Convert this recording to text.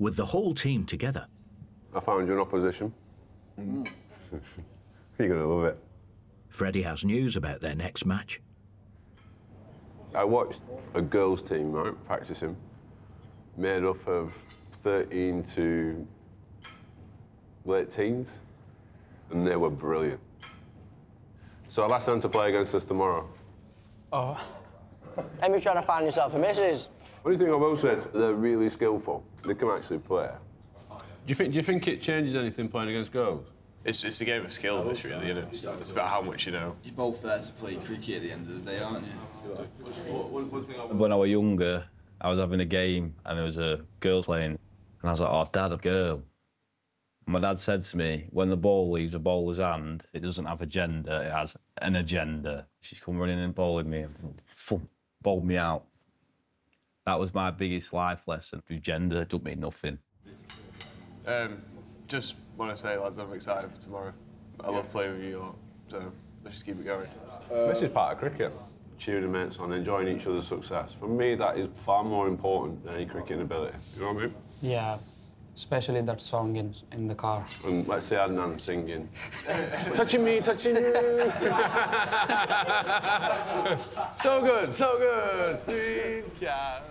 with the whole team together. I found you an opposition. You're going to love it. Freddie has news about their next match. I watched a girls' team, right, practicing, made up of 13 to late teens, and they were brilliant. So I'll ask them to play against us tomorrow. Oh. Emmy's trying to find yourself a missus. What do you think I will say? They're really skillful. They can actually play. Do you think? Do you think it changes anything playing against girls? It's, it's a game of skill, this really, isn't it? It's about how much you know. You're both there to play cricket at the end of the day, aren't you? When I was younger, I was having a game and there was a girl playing, and I was like, "Oh, dad, a girl." And my dad said to me, "When the ball leaves a bowler's hand, it doesn't have a gender; it has an agenda." She's come running and bowling me, and thump, bowled me out. That was my biggest life lesson. Gender don't mean nothing. Um, just want to say, lads, I'm excited for tomorrow. I love playing with you lot, so let's just keep it going. this is part of cricket. Cheering the mates on, enjoying each other's success. For me, that is far more important than any cricketing ability. You know what I mean? Yeah, especially that song in, in the car. And let's say Adnan singing, touching me, touching you. so good, so good. Sweet child.